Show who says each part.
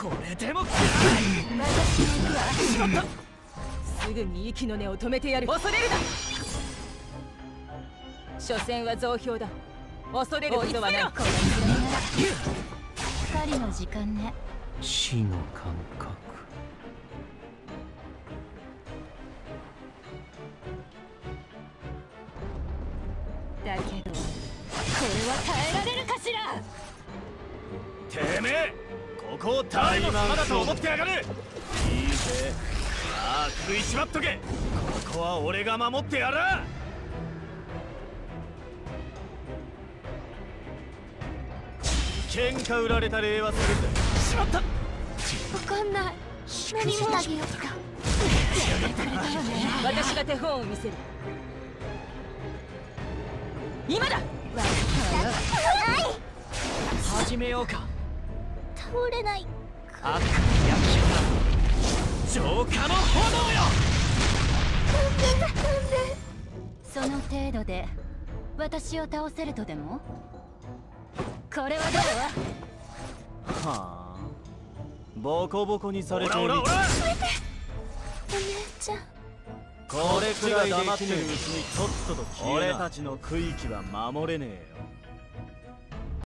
Speaker 1: これでも
Speaker 2: 私も行くわ
Speaker 1: しまった
Speaker 2: すぐに息の根を止めてやる恐れるな所詮は増票だ恐れることはないこ
Speaker 3: 狩りの時間ね
Speaker 1: 死の感覚
Speaker 3: だけどこれは耐えられるかしら？
Speaker 1: てめえここを誰の島だと思ってやがる。いいぜ。さあ食いしばっとけ。ここは俺が守ってやら喧嘩売られた礼はするぜ。しまった。
Speaker 3: わかんない。何もあげようか
Speaker 2: 私が手本を見せる。今だ。
Speaker 1: 始めようか
Speaker 3: 倒れない。
Speaker 1: 悪の焼き方浄化の炎よ。
Speaker 3: その程度で私を倒せるとでも？これはどう？
Speaker 1: はあ。ボコボコにされてる。
Speaker 3: お姉ちゃん。
Speaker 1: これくらい黙ってるうちにとっとと俺たちの区域は守れねえよ